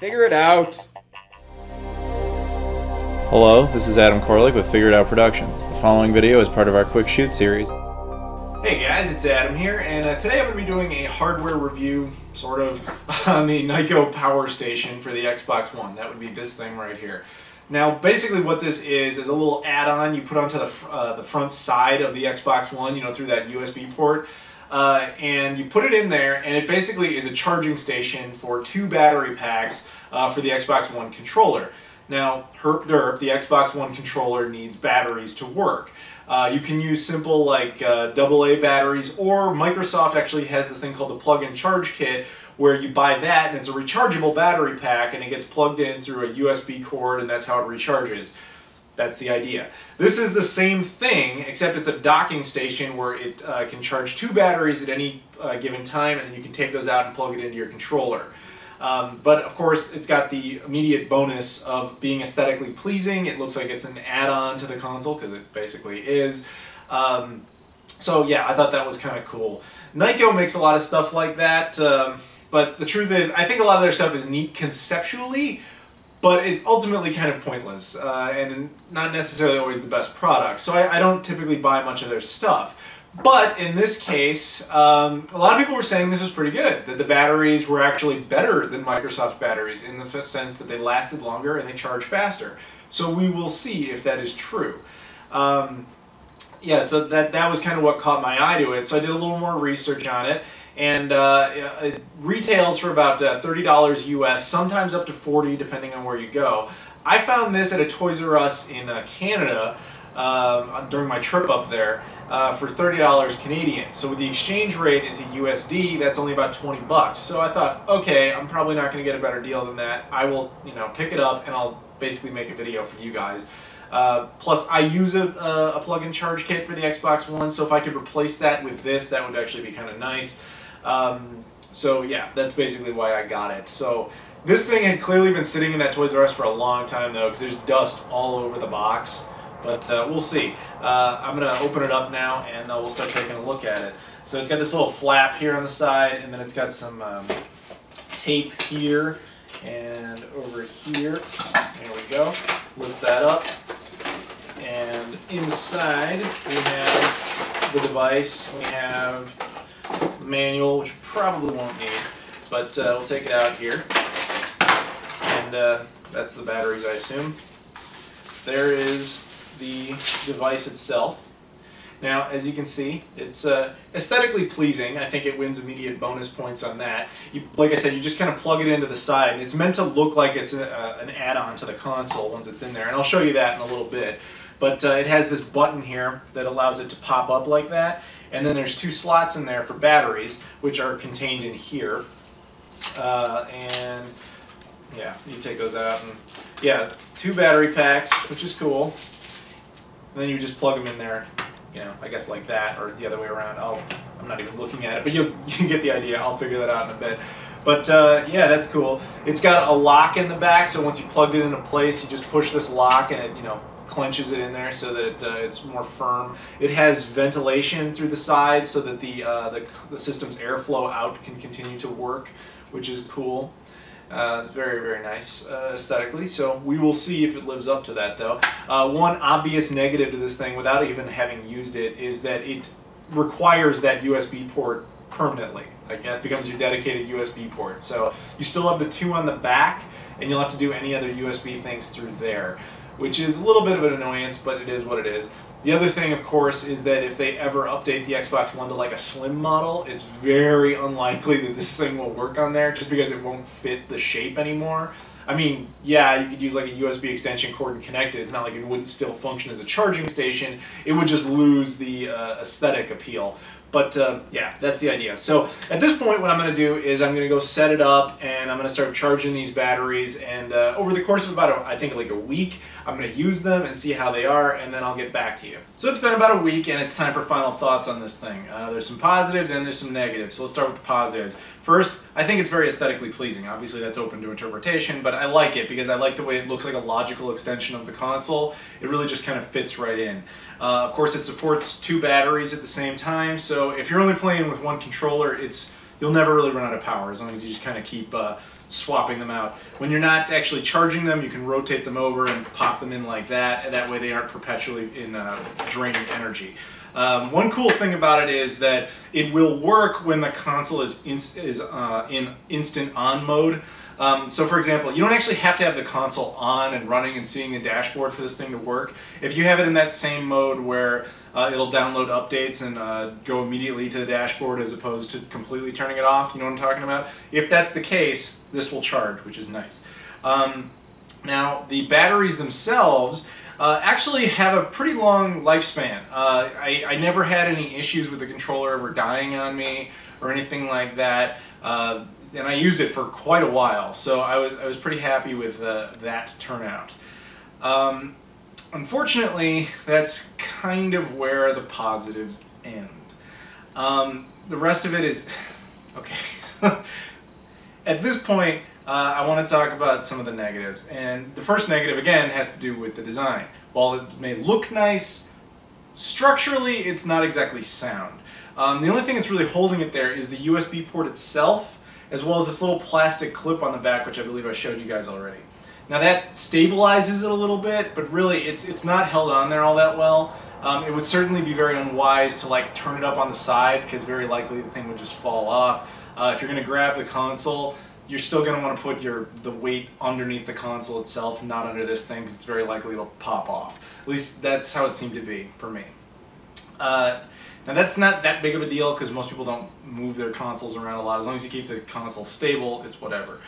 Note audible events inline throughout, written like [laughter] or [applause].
Figure it out. Hello, this is Adam Koralik with Figure It Out Productions. The following video is part of our Quick Shoot series. Hey guys, it's Adam here, and uh, today I'm going to be doing a hardware review, sort of, [laughs] on the Nyko Power Station for the Xbox One. That would be this thing right here. Now, basically what this is, is a little add-on you put onto the, uh, the front side of the Xbox One, you know, through that USB port. Uh, and you put it in there, and it basically is a charging station for two battery packs uh, for the Xbox One controller. Now, herp derp, the Xbox One controller needs batteries to work. Uh, you can use simple like uh, AA batteries, or Microsoft actually has this thing called the plug-in charge kit, where you buy that and it's a rechargeable battery pack, and it gets plugged in through a USB cord, and that's how it recharges. That's the idea. This is the same thing, except it's a docking station where it uh, can charge two batteries at any uh, given time, and then you can take those out and plug it into your controller. Um, but of course, it's got the immediate bonus of being aesthetically pleasing. It looks like it's an add-on to the console, because it basically is. Um, so yeah, I thought that was kind of cool. Nyko makes a lot of stuff like that, um, but the truth is, I think a lot of their stuff is neat conceptually, but it's ultimately kind of pointless uh, and not necessarily always the best product. So I, I, don't typically buy much of their stuff. But in this case, um, a lot of people were saying this was pretty good, that the batteries were actually better than Microsoft's batteries in the sense that they lasted longer and they charge faster. So we will see if that is true. Um, yeah, so that, that was kind of what caught my eye to it. So I did a little more research on it and uh, it retails for about uh, $30 US, sometimes up to 40 depending on where you go. I found this at a Toys R Us in uh, Canada um, during my trip up there uh, for $30 Canadian. So with the exchange rate into USD, that's only about 20 bucks. So I thought, okay, I'm probably not going to get a better deal than that. I will, you know, pick it up and I'll basically make a video for you guys. Uh, plus, I use a, a plug-in charge kit for the Xbox One, so if I could replace that with this, that would actually be kind of nice. Um, so yeah, that's basically why I got it. So this thing had clearly been sitting in that Toys R Us for a long time though, because there's dust all over the box. But uh, we'll see. Uh, I'm gonna open it up now and uh, we'll start taking a look at it. So it's got this little flap here on the side, and then it's got some um, tape here and over here. There we go. Lift that up. And inside we have the device. We have manual, which you probably won't need, but uh, we'll take it out here. And uh, that's the batteries, I assume. There is the device itself. Now, as you can see, it's uh, aesthetically pleasing. I think it wins immediate bonus points on that. You, like I said, you just kind of plug it into the side. It's meant to look like it's a, uh, an add-on to the console once it's in there, and I'll show you that in a little bit. But uh, it has this button here that allows it to pop up like that. And then there's two slots in there for batteries, which are contained in here. Uh, and yeah, you take those out. And yeah, two battery packs, which is cool. And then you just plug them in there, you know, I guess like that, or the other way around. I'll, I'm not even looking at it, but [laughs] you you get the idea. I'll figure that out in a bit. But uh, yeah, that's cool. It's got a lock in the back, so once you plugged it into place, you just push this lock and it, you know, clenches it in there so that it, uh, it's more firm. It has ventilation through the sides so that the, uh, the, the, system's airflow out can continue to work, which is cool. Uh, it's very, very nice uh, aesthetically. So we will see if it lives up to that though. Uh, one obvious negative to this thing without even having used it is that it requires that USB port permanently. Like that becomes your dedicated USB port. So you still have the two on the back and you'll have to do any other USB things through there which is a little bit of an annoyance, but it is what it is. The other thing, of course, is that if they ever update the Xbox One to like a slim model, it's very [laughs] unlikely that this thing will work on there just because it won't fit the shape anymore. I mean, yeah, you could use like a USB extension cord and connect it. It's not like it wouldn't still function as a charging station. It would just lose the uh, aesthetic appeal. But uh, yeah, that's the idea. So at this point, what I'm going to do is I'm going to go set it up and I'm going to start charging these batteries. And uh, over the course of about, a, I think like a week, I'm going to use them and see how they are, and then I'll get back to you. So it's been about a week, and it's time for final thoughts on this thing. Uh, there's some positives and there's some negatives. So let's start with the positives. First, I think it's very aesthetically pleasing. Obviously, that's open to interpretation, but I like it because I like the way it looks like a logical extension of the console. It really just kind of fits right in. Uh, of course, it supports two batteries at the same time, so if you're only playing with one controller, it's you'll never really run out of power as long as you just kind of keep uh, swapping them out. When you're not actually charging them, you can rotate them over and pop them in like that, and that way they aren't perpetually in uh, draining energy. Um, one cool thing about it is that it will work when the console is, in, is uh, in instant on mode. Um, so for example, you don't actually have to have the console on and running and seeing the dashboard for this thing to work. If you have it in that same mode where uh, it'll download updates and uh, go immediately to the dashboard as opposed to completely turning it off, you know what I'm talking about? If that's the case, this will charge, which is nice. Um, now, the batteries themselves uh, actually have a pretty long lifespan. Uh, I, I, never had any issues with the controller ever dying on me or anything like that. Uh, and I used it for quite a while, so I was, I was pretty happy with uh, that turnout. Um, unfortunately, that's kind of where the positives end. Um, the rest of it is, [laughs] okay. [laughs] At this point, uh, I want to talk about some of the negatives. And the first negative, again, has to do with the design. While it may look nice, structurally it's not exactly sound. Um, the only thing that's really holding it there is the USB port itself, as well as this little plastic clip on the back, which I believe I showed you guys already. Now that stabilizes it a little bit, but really it's, it's not held on there all that well. Um, it would certainly be very unwise to like turn it up on the side because very likely the thing would just fall off. Uh, if you're going to grab the console, you're still going to want to put your the weight underneath the console itself, not under this thing, because it's very likely it'll pop off. At least that's how it seemed to be for me. Uh, now that's not that big of a deal because most people don't move their consoles around a lot. As long as you keep the console stable, it's whatever.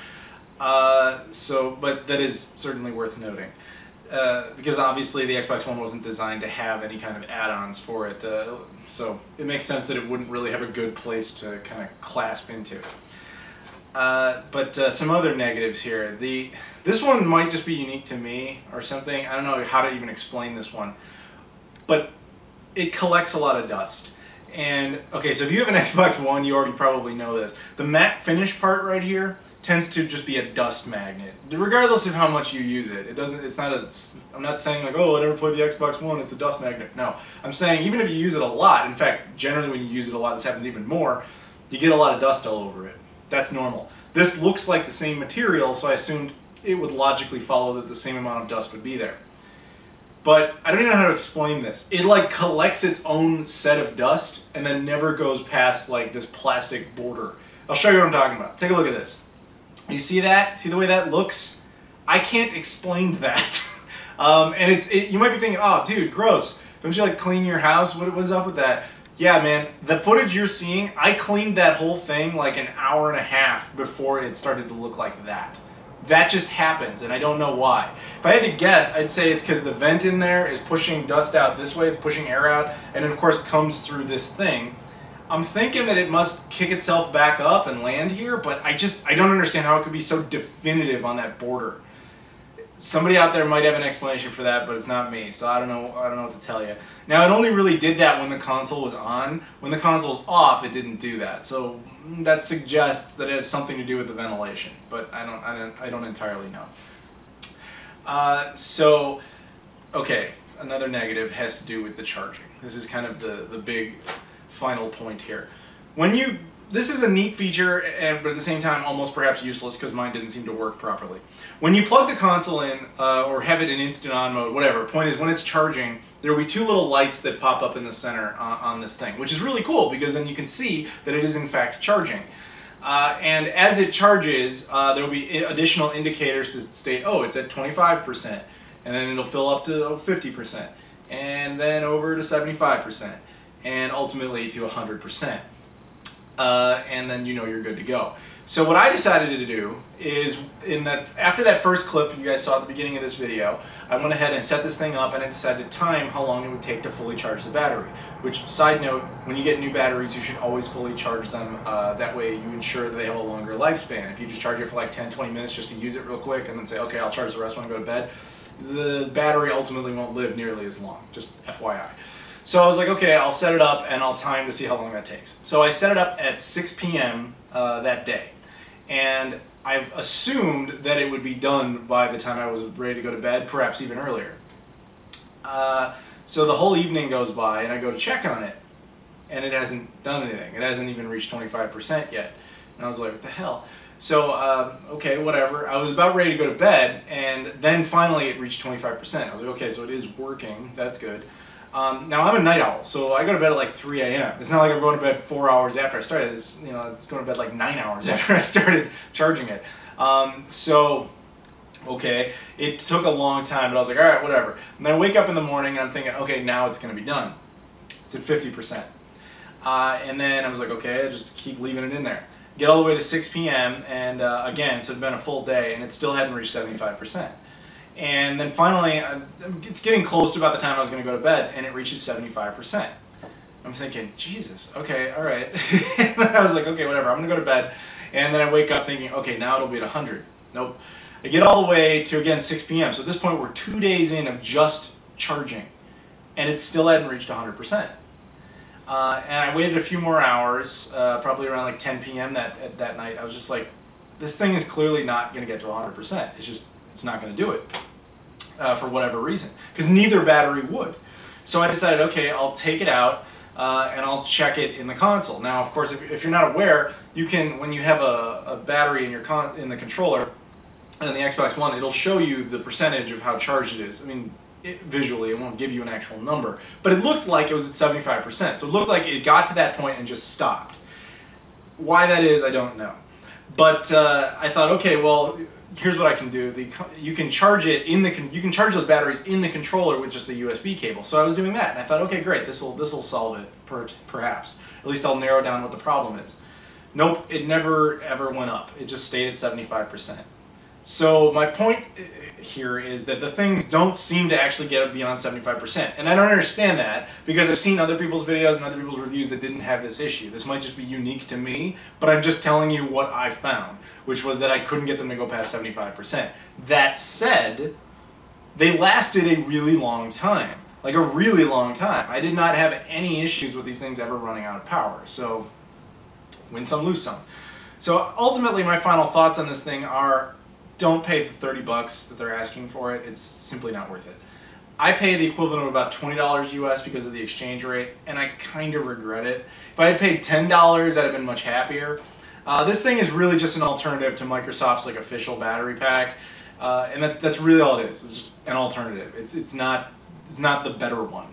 Uh, so, but that is certainly worth noting. Uh, because obviously the Xbox One wasn't designed to have any kind of add-ons for it, uh, so it makes sense that it wouldn't really have a good place to kind of clasp into. Uh, but uh, some other negatives here. The this one might just be unique to me or something. I don't know how to even explain this one, but it collects a lot of dust. And okay, so if you have an [laughs] Xbox One, you already probably know this. The matte finish part right here tends to just be a dust magnet, regardless of how much you use it. It doesn't. It's not a. I'm not saying like, oh, I never played the Xbox One. It's a dust magnet. No, I'm saying even if you use it a lot. In fact, generally when you use it a lot, this happens even more. You get a lot of dust all over it. That's normal. This looks like the same material, so I assumed it would logically follow that the same amount of dust would be there. But I don't even know how to explain this. It like collects its own set of dust and then never goes past like this plastic border. I'll show you what I'm talking about. Take a look at this. You see that? See the way that looks? I can't explain [laughs] that. um, and it's it, you might be thinking, oh, dude, gross. Don't you like clean your house? What, what's up with that? Yeah, man, the footage you're seeing, I cleaned that whole thing like an hour and a half before it started to look like that. That just happens, and I don't know why. If I had to guess, I'd say it's because the vent in there is pushing dust out this way, it's pushing air out, and it of course comes through this thing. I'm thinking that it must kick itself back up and land here, but I just, I don't understand how it could be so definitive on that border somebody out there might have an explanation for that, but it's not me, so I don't know. I don't know what to tell you. Now, it only really did that when the console was on. When the console was off, it didn't do that. So that suggests that it has something to do with the ventilation, but I don't. I don't. I don't entirely know. Uh, so, okay, another negative has to do with the charging. This is kind of the the big final point here. When you this is a neat feature, and but at the same time almost perhaps useless because mine didn't seem to work properly. When you plug the console in, uh, or have it in instant on mode, whatever, point is when it's charging, there will be two little lights that pop up in the center uh, on this thing, which is really cool because then you can see that it is in fact charging. Uh, and as it charges, uh, there will be additional indicators to state, oh, it's at 25%, and then it'll fill up to 50%, and then over to 75%, and ultimately to 100% uh, and then you know you're good to go. So what I decided to do is, in that after that first clip you guys saw at the beginning of this video, I went ahead and set this thing up and I decided to time how long it would take to fully charge the battery. Which, side note, when you get new batteries you should always fully charge them. Uh, that way you ensure that they have a longer lifespan. If you just charge it for like 10-20 minutes just to use it real quick and then say, okay, I'll charge the rest when I go to bed, the battery ultimately won't live nearly as long, just FYI. So I was like, okay, I'll set it up and I'll time to see how long that takes. So I set it up at 6 p.m. Uh, that day. And I've assumed that it would be done by the time I was ready to go to bed, perhaps even earlier. Uh, so the whole evening goes by and I go to check on it and it hasn't done anything. It hasn't even reached 25% yet. And I was like, what the hell? So, uh, okay, whatever. I was about ready to go to bed, and then finally it reached 25%. I was like, okay, so it is working. That's good. Um, now I'm a night owl, so I go to bed at like 3 a.m. It's not like I'm going to bed four hours after I started. It's, you know, it's going to bed like nine hours [laughs] after I started charging it. Um, so, okay, it took a long time, but I was like, all right, whatever. And then I wake up in the morning and I'm thinking, okay, now it's going to be done. It's at 50%. Uh, and then I was like, okay, I just keep leaving it in there. Get all the way to 6 p.m. and uh, again, so it'd been a full day, and it still hadn't reached 75%. And then finally, uh, it's getting close to about the time I was going to go to bed, and it reaches 75%. I'm thinking, Jesus, okay, all right. [laughs] I was like, okay, whatever, I'm going to go to bed. And then I wake up thinking, okay, now it'll be at 100. Nope. I get all the way to, again, 6 p.m. So at this point, we're two days in of just charging, and it still hadn't reached 100%. Uh, and I waited a few more hours, uh, probably around like 10 p.m. that that night. I was just like, this thing is clearly not going to get to 100%. It's just, it's not going to do it uh, for whatever reason, because neither battery would. So I decided, okay, I'll take it out uh, and I'll check it in the console. Now, of course, if, if you're not aware, you can, when you have a, a battery in your con in the controller, and the Xbox One, it'll show you the percentage of how charged it is. I mean, it, visually, it won't give you an actual number, but it looked like it was at 75%. So it looked like it got to that point and just stopped. Why that is, I don't know. But uh, I thought, okay, well, here's what I can do. The, you can charge it in the you can charge those batteries in the controller with just the USB cable. So I was doing that, and I thought, okay, great, this will this will solve it, per, perhaps. At least I'll narrow down what the problem is. Nope, it never ever went up. It just stayed at 75%. So my point here is that the things don't seem to actually get beyond 75%. And I don't understand that because I've seen other people's videos and other people's reviews that didn't have this issue. This might just be unique to me, but I'm just telling you what I found, which was that I couldn't get them to go past 75%. That said, they lasted a really long time. Like a really long time. I did not have any issues with these things ever running out of power. So win some, lose some. So ultimately my final thoughts on this thing are don't pay the 30 bucks that they're asking for it. It's simply not worth it. I pay the equivalent of about $20 US because of the exchange rate, and I kind of regret it. If I had paid $10, I'd have been much happier. Uh, this thing is really just an alternative to Microsoft's like official battery pack, uh, and that, that's really all it is. It's just an alternative. It's it's not it's not the better one.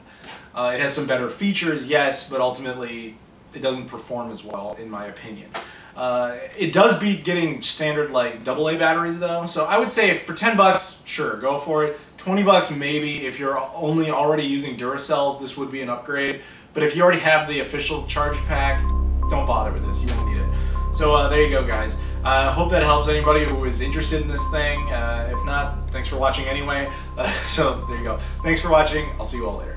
Uh, it has some better features, yes, but ultimately it doesn't perform as well, in my opinion. Uh, it does beat getting standard like AA batteries though, so I would say for 10 bucks, sure, go for it. 20 bucks maybe if you're only already using Duracells, this would be an upgrade. But if you already have the official charge pack, don't bother with this. You don't need it. So uh, there you go, guys. I uh, hope that helps anybody who is interested in this thing. Uh, if not, thanks for watching anyway. [laughs] so there you go. Thanks for watching. I'll see you all later.